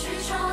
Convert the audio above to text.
去闯